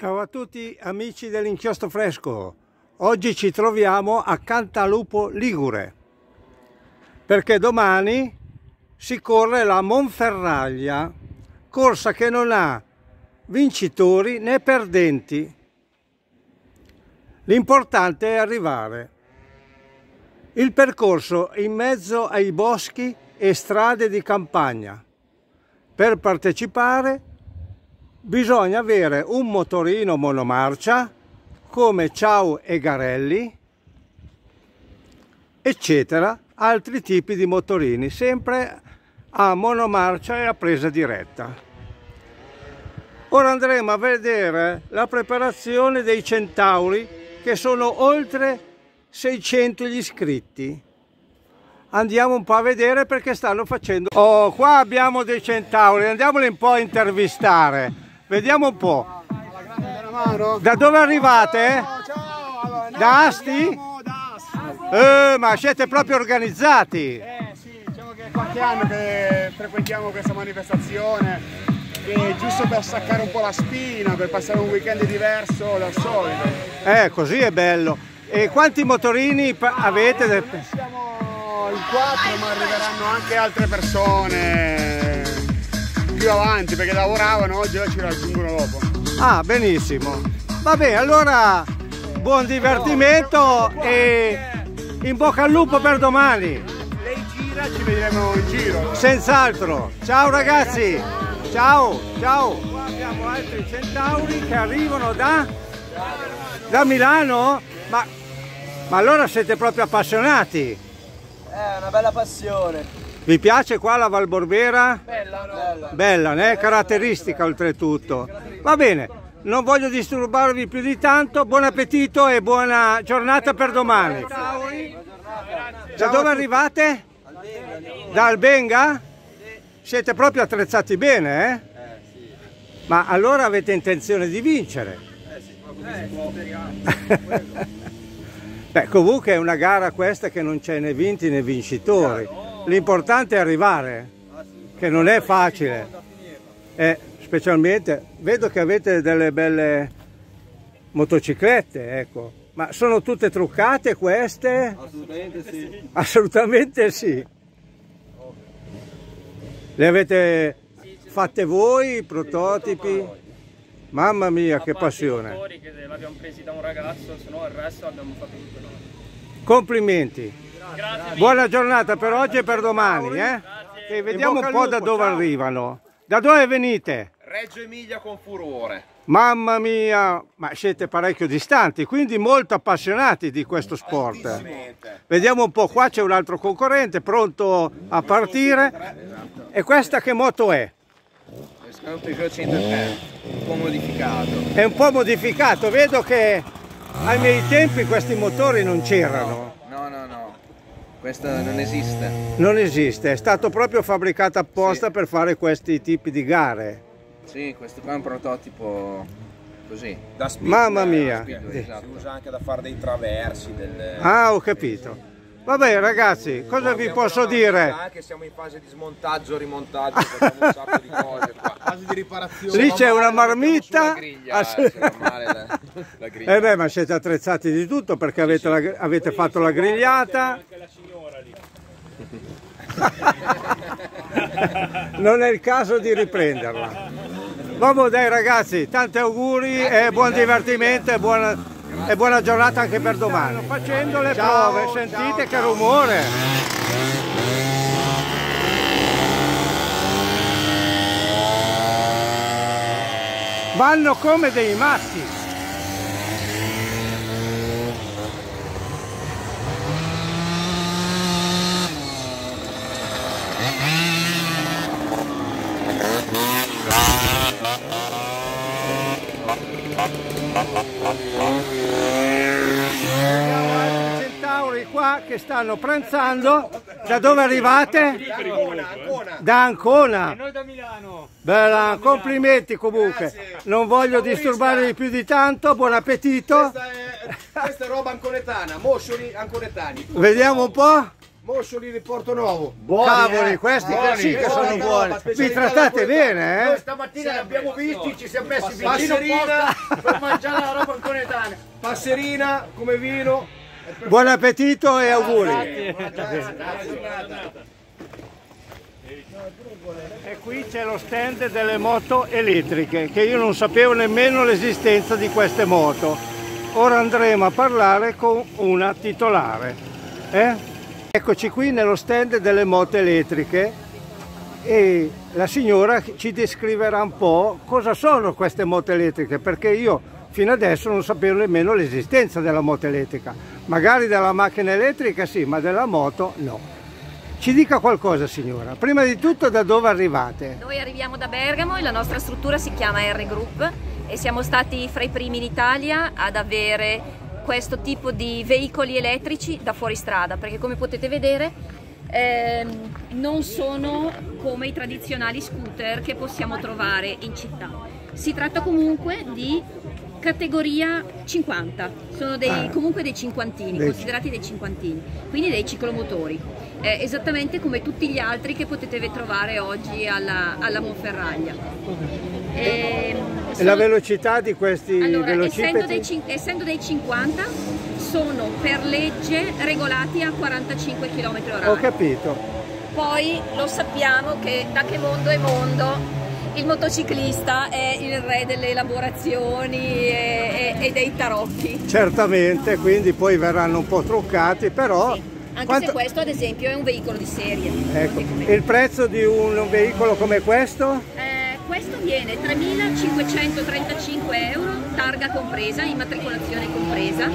Ciao a tutti amici dell'inchiostro fresco. Oggi ci troviamo a Cantalupo Ligure perché domani si corre la Monferraglia, corsa che non ha vincitori né perdenti. L'importante è arrivare. Il percorso in mezzo ai boschi e strade di campagna. Per partecipare bisogna avere un motorino monomarcia come Ciao e Garelli eccetera altri tipi di motorini sempre a monomarcia e a presa diretta. Ora andremo a vedere la preparazione dei centauri che sono oltre 600 gli iscritti. Andiamo un po' a vedere perché stanno facendo oh qua abbiamo dei centauri andiamoli un po' a intervistare Vediamo un po'. Da dove arrivate? Da Asti? Eh, ma siete proprio organizzati. Eh sì, diciamo che è qualche anno che frequentiamo questa manifestazione che giusto per staccare un po' la spina, per passare un weekend diverso dal solito. Eh, così è bello. E quanti motorini avete? Siamo in quattro, ma arriveranno anche altre persone più avanti perché lavoravano oggi ci raggiungono dopo. Ah, benissimo. Va bene, allora buon divertimento e in bocca al lupo per domani. Lei gira, ci vedremo in giro. Senz'altro. Ciao ragazzi. Ciao, ciao. Qua abbiamo altri centauri che arrivano da, da Milano. Ma, ma allora siete proprio appassionati? È una bella passione. Vi piace qua la Valborbera? Bella, bella. Bella, né? Caratteristica oltretutto. Va bene, non voglio disturbarvi più di tanto. Buon appetito e buona giornata per domani. Da dove arrivate? Da Albenga? Siete proprio attrezzati bene, eh? Ma allora avete intenzione di vincere? Beh, comunque è una gara questa che non c'è né vinti né vincitori l'importante è arrivare, che non è facile. E specialmente, vedo che avete delle belle motociclette, ecco. Ma sono tutte truccate queste? Assolutamente sì. Assolutamente sì. Le avete fatte voi, i prototipi? Mamma mia, che passione. L'abbiamo presi da un ragazzo, se no il resto l'abbiamo fatto tutto noi. Complimenti. Buona giornata per oggi e per domani. Eh? E vediamo un po' da dove arrivano. Da dove venite? Reggio Emilia con furore. Mamma mia, ma siete parecchio distanti, quindi molto appassionati di questo sport. Vediamo un po', qua c'è un altro concorrente pronto a partire. E questa che moto è? È un Peugeot 103, un po' modificato. È un po' modificato, vedo che ai miei tempi questi motori non c'erano. Questa non esiste. Non esiste, è stato proprio fabbricato apposta sì. per fare questi tipi di gare. Sì, questo qua è un prototipo così. Da speed, Mamma mia! Speed, esatto. Si usa anche da fare dei traversi. Delle... Ah, ho capito. Vabbè ragazzi, cosa vi posso dire? Anche siamo in fase di smontaggio, rimontaggio, facciamo un sacco di cose qua. Fase di riparazione. Lì c'è una marmitta. Griglia, ah, sì. la, la griglia. Eh beh, ma siete attrezzati di tutto perché avete, la, avete fatto la grigliata. non è il caso di riprenderla. Vabbè dai ragazzi, tanti auguri e buon divertimento e buona, e buona giornata anche per domani. Stanno facendo le ciao, prove, sentite ciao, che rumore. Vanno come dei matti. Centauri qua che stanno pranzando. Da dove arrivate? Da Ancona. E noi da Milano. Bella, complimenti comunque. Non voglio disturbarvi più di tanto. Buon appetito. Questa è, roba anconetana, moscioli anconetani. Vediamo un po'. Bossoli di Porto Nuovo. Cavoli, eh. questi Buoni, sì che buoni, sono no, buoni. Vi trattate bene, Noi eh? stamattina li abbiamo visti, ci siamo messi vicino per mangiare la roba anconetana. Passerina come vino. Buon appetito e auguri. E qui c'è lo stand delle moto elettriche, che io non sapevo nemmeno l'esistenza di queste moto. Ora andremo a parlare con una titolare. eh? Eccoci qui nello stand delle moto elettriche e la signora ci descriverà un po' cosa sono queste moto elettriche, perché io fino adesso non sapevo nemmeno l'esistenza della moto elettrica. Magari della macchina elettrica sì, ma della moto no. Ci dica qualcosa signora. Prima di tutto da dove arrivate? Noi arriviamo da Bergamo e la nostra struttura si chiama R Group e siamo stati fra i primi in Italia ad avere questo tipo di veicoli elettrici da fuoristrada perché come potete vedere ehm, non sono come i tradizionali scooter che possiamo trovare in città. Si tratta comunque di categoria 50, sono dei, Ah. comunque dei cinquantini, Dei- considerati dei cinquantini, quindi dei ciclomotori, eh, esattamente come tutti gli altri che potete trovare oggi alla, alla Monferraglia. Ehm, E sono- la velocità di questi allora, essendo velocipedi? dei, cin- essendo dei 50, sono per legge regolati a 45 km Ho h capito. Poi lo sappiamo che da che mondo è mondo il motociclista è il re delle elaborazioni e, e- e dei tarocchi. Certamente, quindi poi verranno un po' truccati, però... Sì, Anche quanto- se questo ad esempio è un veicolo di serie. Ecco, il prezzo di un veicolo come questo? Eh, questo viene 3.535 euro, targa compresa, immatricolazione compresa,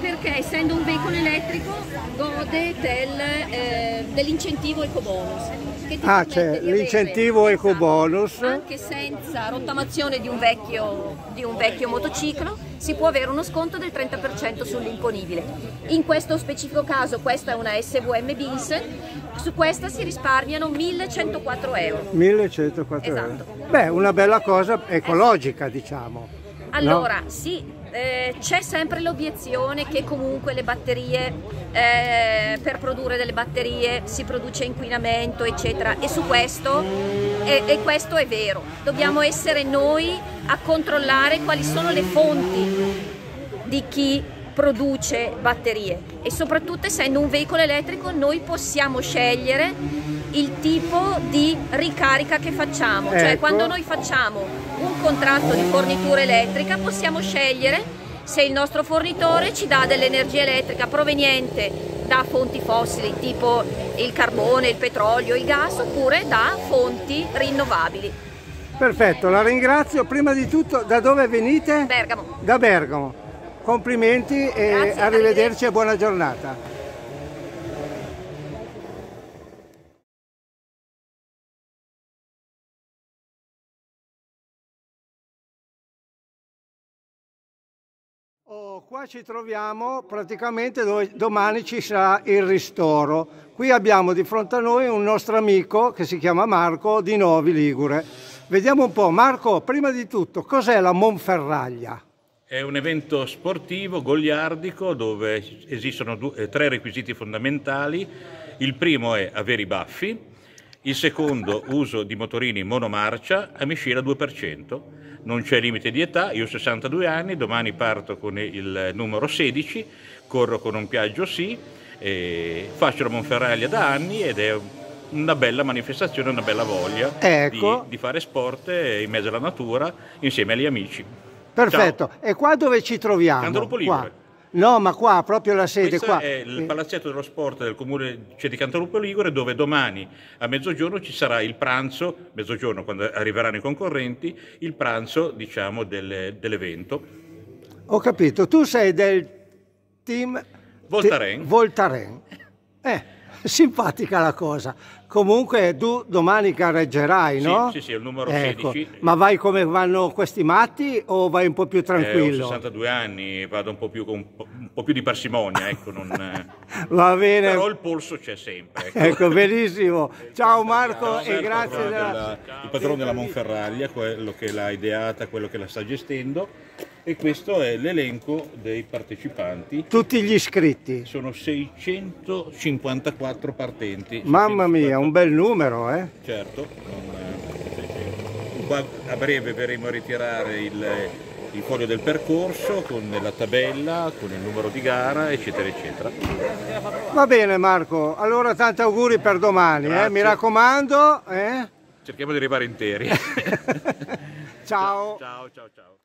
perché essendo un veicolo elettrico gode del, eh, dell'incentivo ecobonus. Ah, c'è l'incentivo ecobonus. Anche senza rottamazione di un, vecchio, di un vecchio motociclo si può avere uno sconto del 30% sull'imponibile. In questo specifico caso questa è una SVM bis, su questa si risparmiano 1.104 euro. 1104 euro. Esatto. Beh, una bella cosa ecologica, diciamo. Allora, sì, eh, c'è sempre l'obiezione che comunque le batterie, eh, per produrre delle batterie si produce inquinamento, eccetera, e su questo, e, e questo è vero, dobbiamo essere noi a controllare quali sono le fonti di chi produce batterie. E soprattutto essendo un veicolo elettrico noi possiamo scegliere il tipo di ricarica che facciamo, cioè Ecco. quando noi facciamo un contratto di fornitura elettrica possiamo scegliere se il nostro fornitore ci dà dell'energia elettrica proveniente da fonti fossili tipo il carbone, il petrolio, il gas oppure da fonti rinnovabili. Perfetto, la ringrazio. Prima di tutto, da dove venite? Bergamo. Da Bergamo. Complimenti e Grazie, arrivederci arrivederci. e buona giornata. Oh, qua ci troviamo praticamente dove domani ci sarà il ristoro. Qui abbiamo di fronte a noi un nostro amico che si chiama Marco di Novi Ligure. Vediamo un po', Marco, prima di tutto, cos'è la Monferraglia? È un evento sportivo goliardico dove esistono due- eh, tre requisiti fondamentali. Il primo è avere i baffi, il secondo uso di motorini monomarcia a miscela 2%. Non c'è limite di età, io ho 62 anni, domani parto con il numero 16, corro con un Piaggio sì, faccio la Monferraglia da anni ed è una bella manifestazione, una bella voglia Ecco. di, di fare sport in mezzo alla natura insieme agli amici. Perfetto. E qua dove ci troviamo? Cantalupo Qua. No, ma qua, proprio la sede Questo qua. è il Eh, palazzetto dello sport del comune c'è di Cantalupo Ligure dove domani a mezzogiorno ci sarà il pranzo, mezzogiorno quando arriveranno i concorrenti, il pranzo diciamo del- dell'evento. Ho capito, tu sei del team Voltaren. Te- Voltaren. Eh, simpatica la cosa. Comunque tu domani gareggerai, Sì, no? sì, sì, il numero Ecco. 16. Ma vai come vanno questi matti o vai un po' più Eh, ho tranquillo? 62 anni, vado un po' più con un po', un po' più di parsimonia, ecco, non, eh, Va bene. però il polso c'è sempre. ecco. Ecco, benissimo. Ciao Marco e Ciao, grazie Marco, della... della- il padrone della Monferraglia, quello che l'ha ideata, quello che la sta gestendo E questo è l'elenco dei partecipanti. Tutti gli iscritti. Sono 654 partenti. Mamma mia, 650 un bel numero, eh? Certo, non, eh, 600. Qua a breve verremo a ritirare il, il foglio del percorso con la tabella, con il numero di gara, eccetera, eccetera. Va bene Marco, allora tanti auguri per domani, eh? Mi raccomando. eh? Cerchiamo di arrivare interi. Ciao. ciao, ciao, ciao.